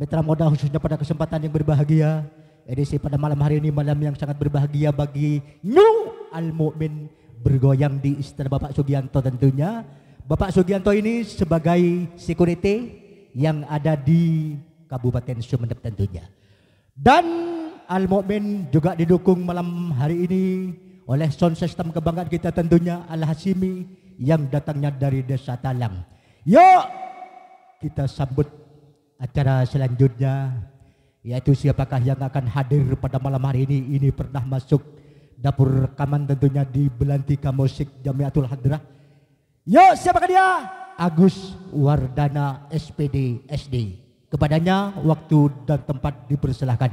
Mitra Moda khususnya pada kesempatan yang berbahagia edisi pada malam hari ini malam yang sangat berbahagia bagi New Al Mukmin bergoyang di istana Bapak Sugianto tentunya. Bapak Sugianto ini sebagai security yang ada di Kabupaten Sumeneb tentunya. Dan Al Mukmin juga didukung malam hari ini oleh sound system kebanggaan kita tentunya Al Hasimi yang datangnya dari Desa Talang. Yuk kita sambut acara selanjutnya yaitu siapakah yang akan hadir pada malam hari ini? Ini pernah masuk dapur rekaman tentunya di Belantika Musik Jamiatul Hadrah. Yuk siapakah dia? Agus Wardana SPD SD kepadanya waktu dan tempat dipersilahkan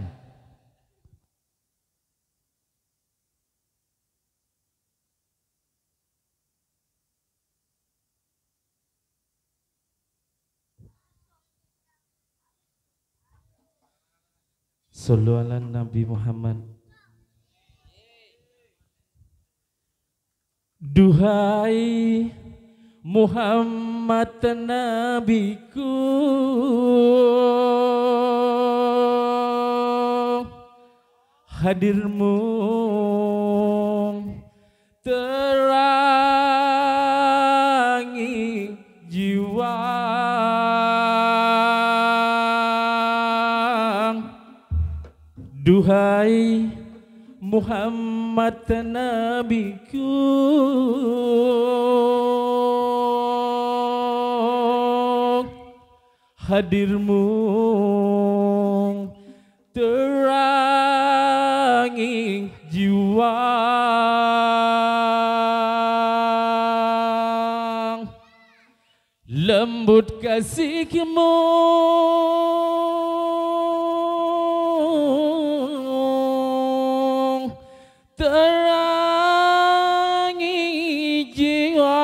Sallu ala Nabi Muhammad. Duhai Muhammad Nabiku. Hadirmu terangi Duhai Muhammad Nabiku Hadirmu terangi jiwa. Lembut kasihmu terangi jiwa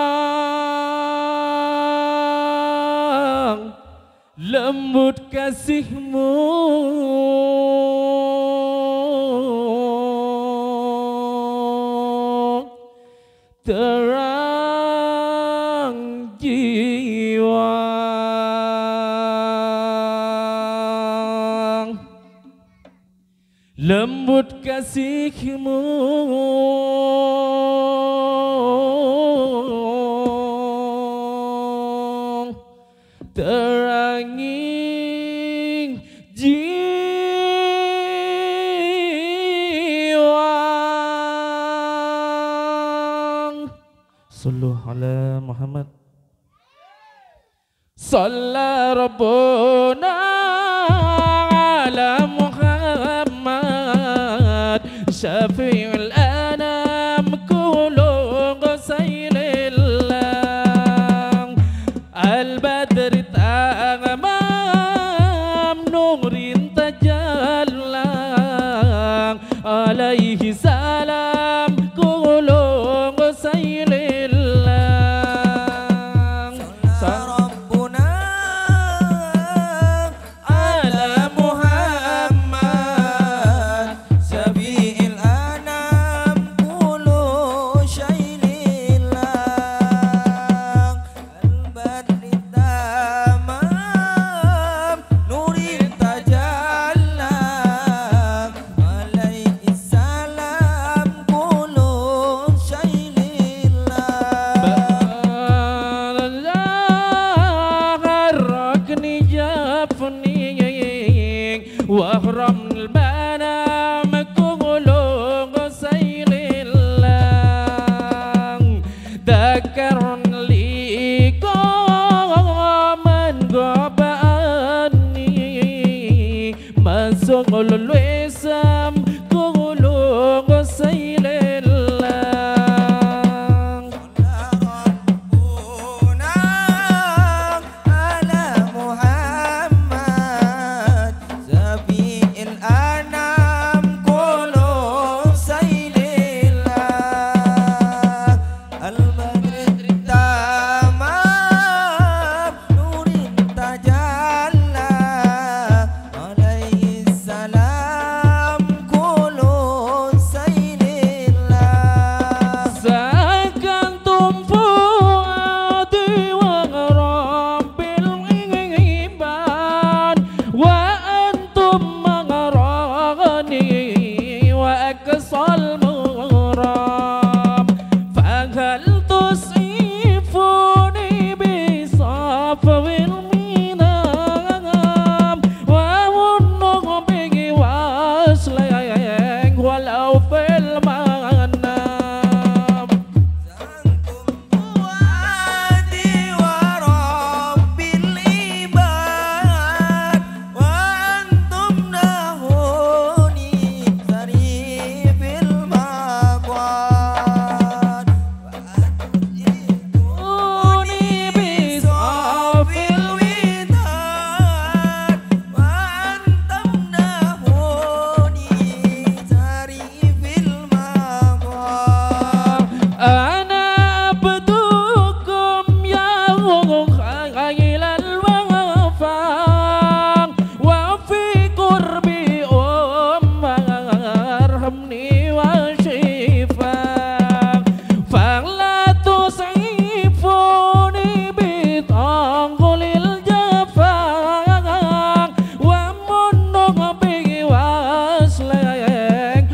lembut kasihmu. Terang lembut kasihmu. Terangi jiwa Sallu ala Muhammad. Salla Rabbuna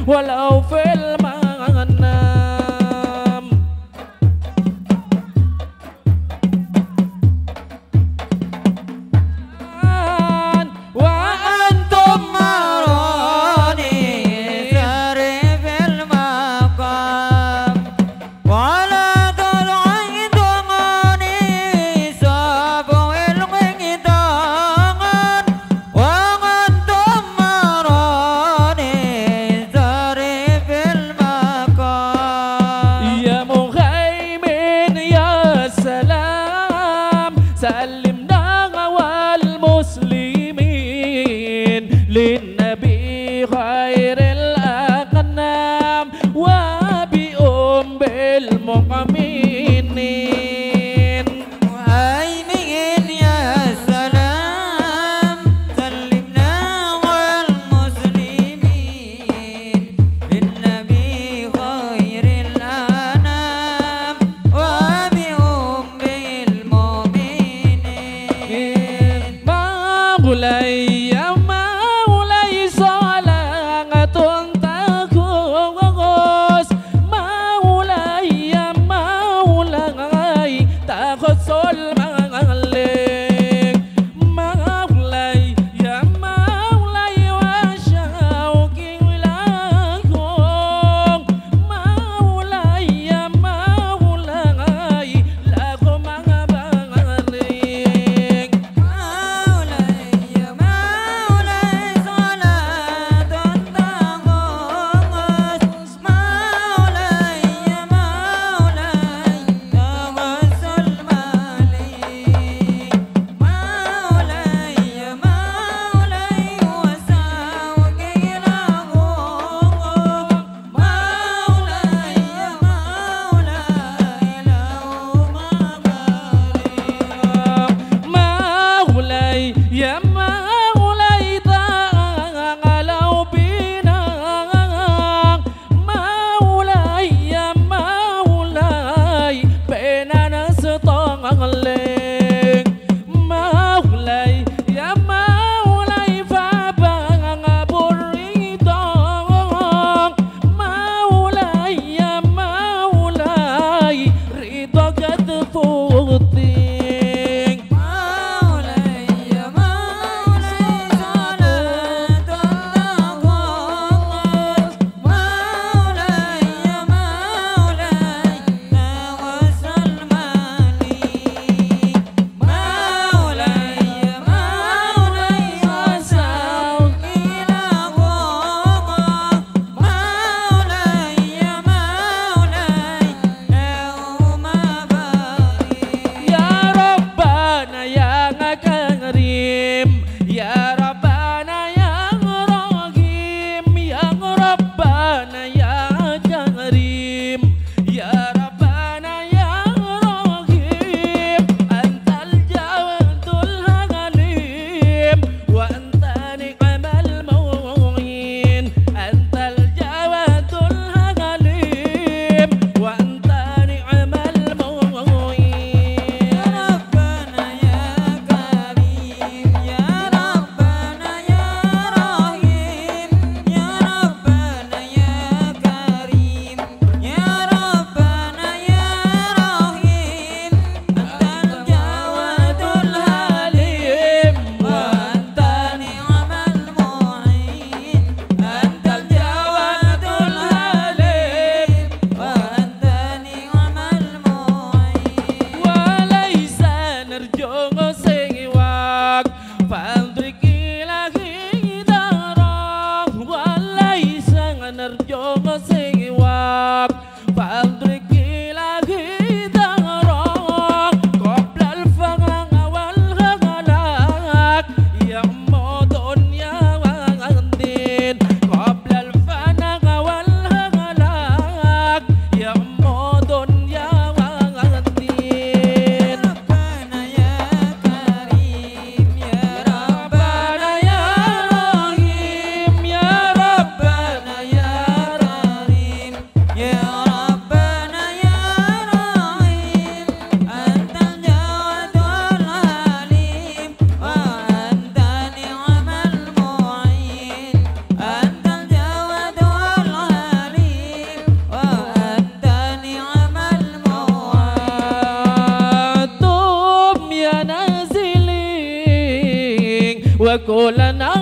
Well, over. المقمنين مهيمن يا سلام سلمنا والمسلمين. بالنبي خير الأنام وبأم المؤمنين مولاي كريم يا وكلنا